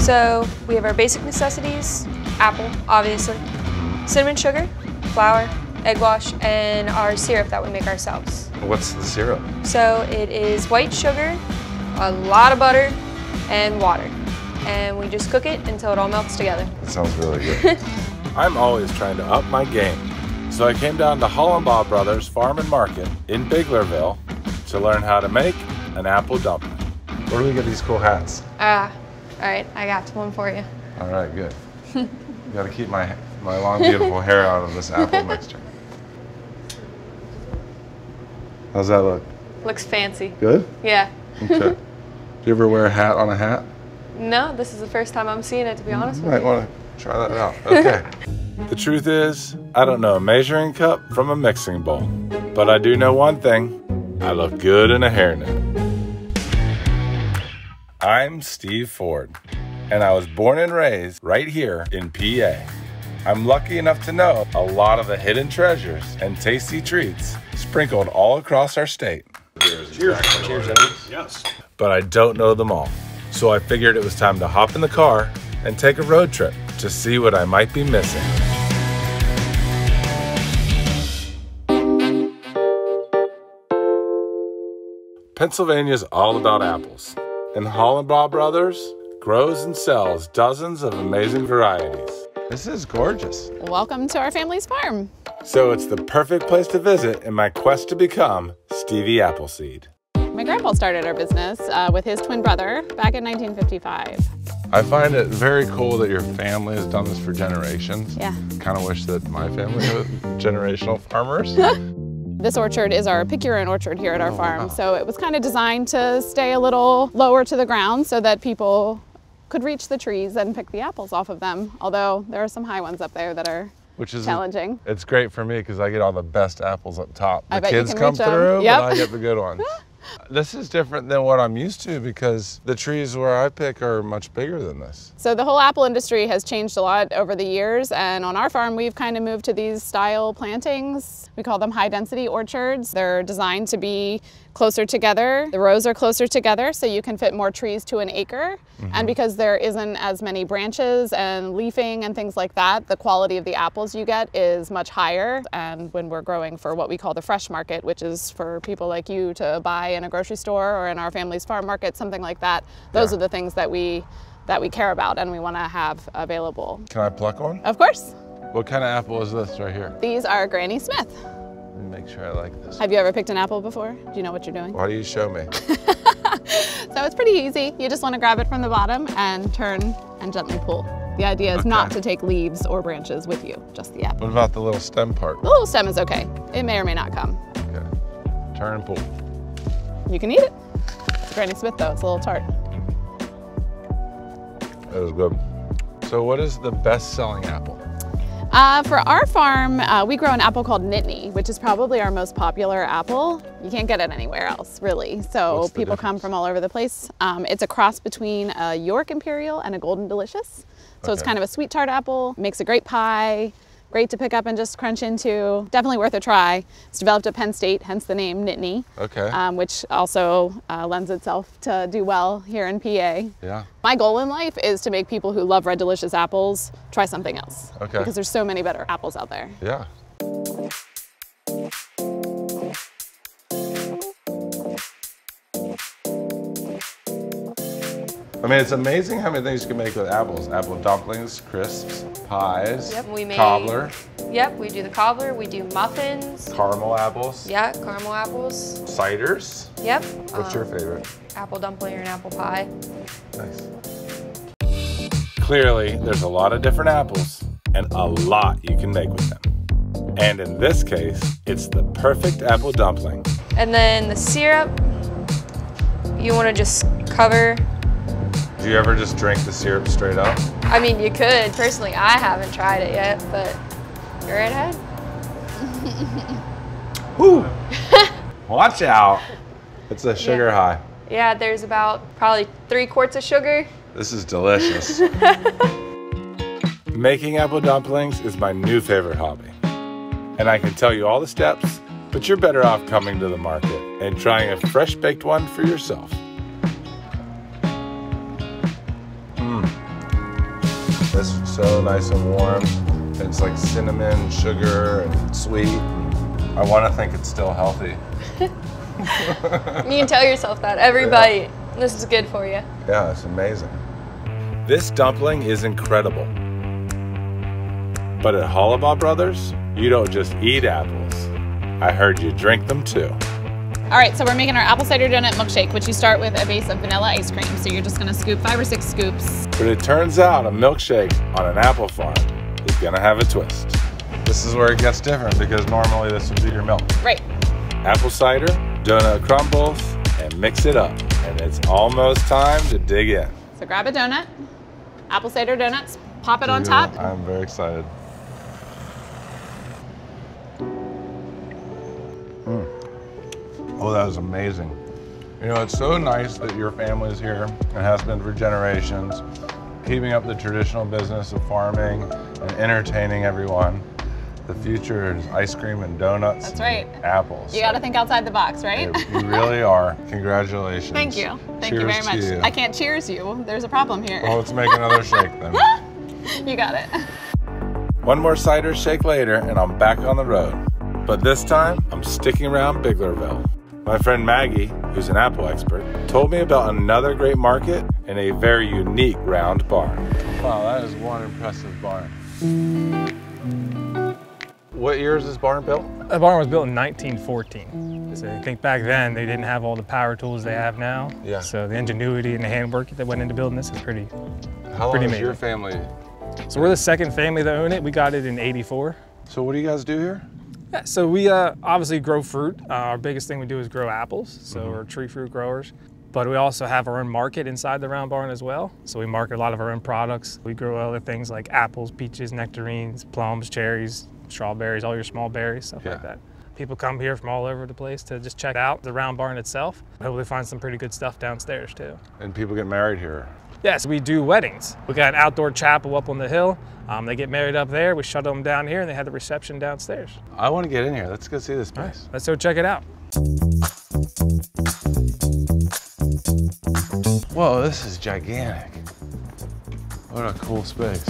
So we have our basic necessities, apple, obviously, cinnamon sugar, flour, egg wash, and our syrup that we make ourselves. What's the syrup? So it is white sugar, a lot of butter, and water. And we just cook it until it all melts together. That sounds really good. I'm always trying to up my game. So I came down to Hollabaugh Brothers Farm and Market in Biglerville to learn how to make an apple dumpling. Where do we get these cool hats? Ah, all right, I got one for you. All right, good. you got to keep my my long, beautiful hair out of this apple mixture. How's that look? Looks fancy. Good? Yeah. Okay. Do you ever wear a hat on a hat? No, this is the first time I'm seeing it, to be honest You with might you. want to try that out. Okay. The truth is, I don't know a measuring cup from a mixing bowl. But I do know one thing I look good in a hairnet. I'm Steve Ford, and I was born and raised right here in PA. I'm lucky enough to know a lot of the hidden treasures and tasty treats sprinkled all across our state. Yes. But I don't know them all. So I figured it was time to hop in the car and take a road trip to see what I might be missing. Pennsylvania's all about apples, and Hollabaugh Brothers grows and sells dozens of amazing varieties. This is gorgeous. Welcome to our family's farm. So it's the perfect place to visit in my quest to become Stevie Appleseed. My grandpa started our business uh, with his twin brother back in 1955. I find it very cool that your family has done this for generations. Yeah. Kind of wish that my family was generational farmers. This orchard is our pick your own orchard here at our Oh, farm. So it was kind of designed to stay a little lower to the ground so that people could reach the trees and pick the apples off of them. Although there are some high ones up there that are Which is challenging. It's great for me because I get all the best apples up top. The I bet you kids come through, Yep. but I get the good ones. this is different than what I'm used to because the trees where I pick are much bigger than this. So the whole apple industry has changed a lot over the years and on our farm we've kind of moved to these style plantings. We call them high density orchards. They're designed to be closer together. The rows are closer together so you can fit more trees to an acre. And mm-hmm. because there isn't as many branches and leafing and things like that, the quality of the apples you get is much higher. And when we're growing for what we call the fresh market, which is for people like you to buy in a grocery store or in our family's farm market, something like that, those Yeah. are the things that we that we care about and we want to have available. Can I pluck one? Of course, What kind of apple is this right here? these are Granny Smith. Let me make sure I like this. Have you ever picked an apple before? Do you know what you're doing? Why do you show me? So it's pretty easy. You just want to grab it from the bottom and turn and gently pull. The idea is not to take leaves or branches with you, just the apple. What about the little stem part? The little stem is okay. It may or may not come. Okay. Turn and pull. You can eat it. It's Granny Smith though, it's a little tart. That was good. So what is the best selling apple? Uh, for our farm, uh, we grow an apple called Nittany, which is probably our most popular apple. You can't get it anywhere else, really. So people come from all over the place. Um, it's a cross between a York Imperial and a Golden Delicious. So it's kind of a sweet tart apple, makes a great pie, great to pick up and just crunch into. Definitely worth a try. It's developed at Penn State, hence the name Nittany, Okay. um, which also uh, lends itself to do well here in PA. yeah. My goal in life is to make people who love Red Delicious apples try something else. Okay. Because there's so many better apples out there. Yeah. I mean, it's amazing how many things you can make with apples. Apple dumplings, crisps, pies, Yep, we made- cobbler, Yep, we do the cobbler, we do muffins. caramel apples, Yeah, caramel apples. ciders. Yep. What's your um, favorite? Apple dumpling or an apple pie. Nice. Clearly, there's a lot of different apples and a lot you can make with them. And in this case, it's the perfect apple dumpling. And then the syrup, you want to just cover. Do you ever just drink the syrup straight up? I mean, you could. Personally, I haven't tried it yet, but you're right ahead. Woo! Watch out. It's a sugar Yeah. high. Yeah, there's about probably three quarts of sugar. This is delicious. Making apple dumplings is my new favorite hobby. And I can tell you all the steps, but you're better off coming to the market and trying a fresh baked one for yourself. So nice and warm. It's like cinnamon, sugar, and sweet. I want to think it's still healthy. You can tell yourself that every Yeah. bite. This is good for you. Yeah, it's amazing. This dumpling is incredible. But at Hollabaugh Brothers, you don't just eat apples. I heard you drink them too. All right, so we're making our apple cider donut milkshake, which you start with a base of vanilla ice cream. So you're just gonna scoop five or six scoops. But it turns out a milkshake on an apple farm is gonna have a twist. This is where it gets different because normally this would be your milk. Right. Apple cider, donut crumbles, and mix it up. And it's almost time to dig in. So grab a donut, apple cider donuts, pop it on top. I'm very excited. Oh, that is amazing. You know, it's so nice that your family is here and has been for generations, keeping up the traditional business of farming and entertaining everyone. The future is ice cream and donuts. That's right. Apples. You gotta think outside the box, right? Yeah, you really are. Congratulations. Thank you. Thank you Cheers very much. to you. I can't cheers you. There's a problem here. Well, let's make another shake then. You got it. One more cider shake later, and I'm back on the road. But this time, I'm sticking around Biglerville. My friend Maggie, who's an apple expert, told me about another great market and a very unique round barn. Wow, that is one impressive barn. What year is this barn built? The barn was built in 1914. So I think back then they didn't have all the power tools they have now. Yeah. So the ingenuity and the handwork that went into building this is pretty. How long Pretty has your family? So we're the second family to own it. We got it in 84. So what do you guys do here? Yeah, so we uh, obviously grow fruit. Uh, our biggest thing we do is grow apples. So we're tree fruit growers. But we also have our own market inside the round barn as well. So we market a lot of our own products. We grow other things like apples, peaches, nectarines, plums, cherries, strawberries, all your small berries, stuff like that. People come here from all over the place to just check out the round barn itself. Hopefully find some pretty good stuff downstairs too. And people get married here. Yes, we do weddings. We got an outdoor chapel up on the hill. Um, they get married up there. We shuttle them down here and they have the reception downstairs. I want to get in here. Let's go see this place. Let's go check it out. Whoa, this is gigantic. What a cool space.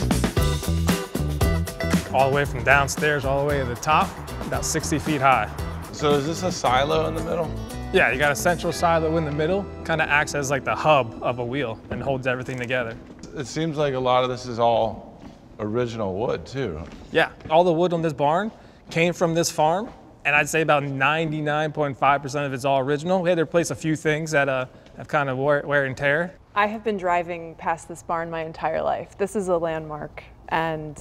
all the way from downstairs all the way to the top, about 60 feet high. So is this a silo in the middle? Yeah, you got a central silo in the middle, kind of acts as like the hub of a wheel and holds everything together. It seems like a lot of this is all original wood too. Yeah, all the wood on this barn came from this farm, and I'd say about 99.5% of it's all original. We had to replace a few things that uh, have kind of wear, wear and tear. I have been driving past this barn my entire life. This is a landmark, and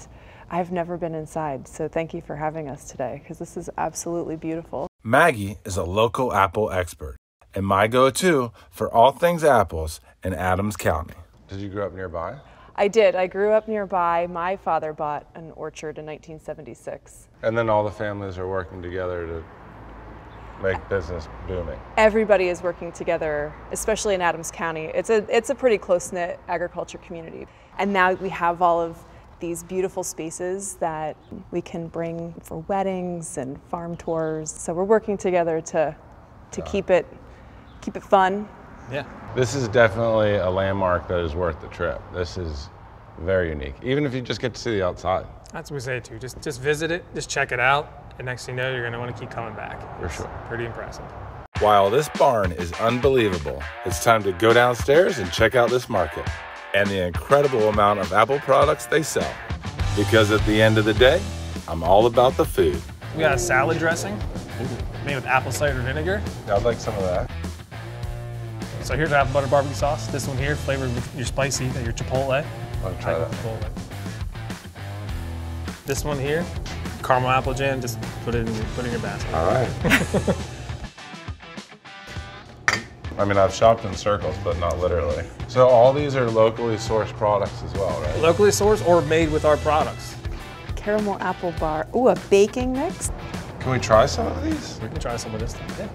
I've never been inside. So thank you for having us today, because this is absolutely beautiful. Maggie is a local apple expert and my go to for all things apples in Adams County. Did you grow up nearby? I did. I grew up nearby. My father bought an orchard in 1976. And then all the families are working together to make business booming. Everybody is working together, especially in Adams County. It's a it's a pretty close knit agriculture community, and now we have all of these beautiful spaces that we can bring for weddings and farm tours. So we're working together to to keep it keep it fun. Yeah. This is definitely a landmark that is worth the trip. This is very unique, even if you just get to see the outside, That's what we say too. Just, just visit it, just check it out, and next thing you know, you're gonna want to keep coming back. for sure. Pretty impressive. While this barn is unbelievable, it's time to go downstairs and check out this market and the incredible amount of apple products they sell. Because at the end of the day, I'm all about the food. We got a salad dressing made with apple cider vinegar. Yeah, I'd like some of that. So here's our apple butter barbecue sauce. This one here, flavored with your spicy, uh, your chipotle. I'll try that. Chipotle. This one here, caramel apple jam. Just put it in, put it in your basket. All right. I mean, I've shopped in circles, but not literally. So all these are locally sourced products as well, right? Locally sourced or made with our products. Caramel apple bar. Ooh, a baking mix. Can we try some of these? We can try some of this stuff. Yeah.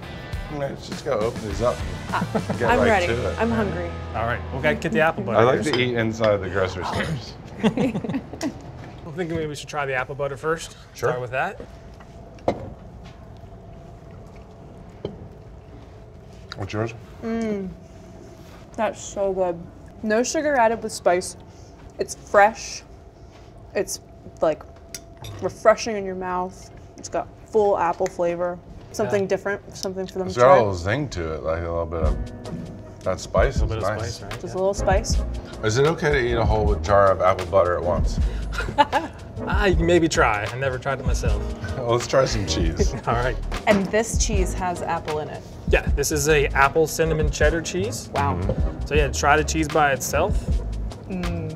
Mm, let's just go open these up. Ah, get I'm right ready. to it. I'm hungry. All right, we'll get the apple butter. I like to eat inside the grocery oh. stores. I'm thinking maybe we should try the apple butter first. Sure. Start with that. What's yours? Mmm. That's so good. No sugar added with spice. It's fresh. It's like refreshing in your mouth. It's got full apple flavor. Something Yeah. different, something for them It's to got a little zing to it, like a little bit of that spice. A is bit of spice, right? Just a little spice. Is it okay to eat a whole jar of apple butter at once? Ah, you can maybe try. I never tried it myself. Well, let's try some cheese. All right. And this cheese has apple in it. Yeah, this is a apple cinnamon cheddar cheese. Wow. So yeah, try the cheese by itself. Mm.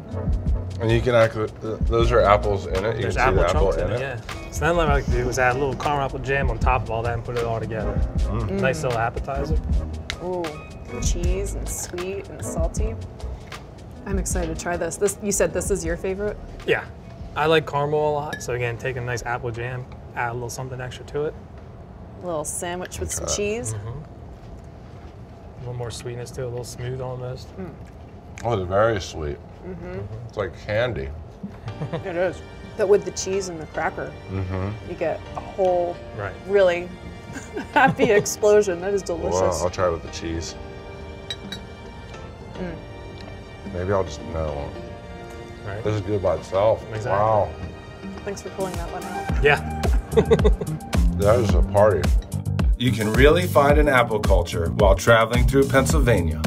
and you can actually, uh, those are apples in it. You There's can see apple the apple in it. Yeah. So then what I like to do is add a little caramel apple jam on top of all that and put it all together. Mm. Nice little appetizer. Ooh, cheese and sweet and salty. I'm excited to try this. This you said this is your favorite? Yeah, I like caramel a lot. So again, take a nice apple jam, add a little something extra to it. A little sandwich with some Okay. cheese. A little more sweetness to it, a little smooth almost. Oh, it's very sweet. Mm-hmm. It's like candy. It is. But with the cheese and the cracker, you get a whole Right. really happy explosion. That is Well, delicious. I'll try it with the cheese. Mm. Maybe I'll just no. Right. This is good by itself. Exactly. Wow, Thanks for pulling that one out. Yeah. That is a party. You can really find an apple culture while traveling through Pennsylvania.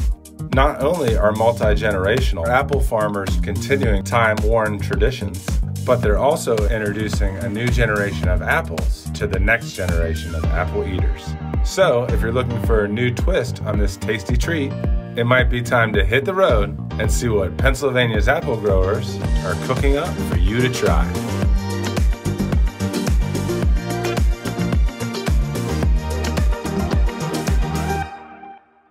Not only are multi generational apple farmers continuing time worn traditions, but they're also introducing a new generation of apples to the next generation of apple eaters. So, if you're looking for a new twist on this tasty treat, it might be time to hit the road and see what Pennsylvania's apple growers are cooking up for you to try.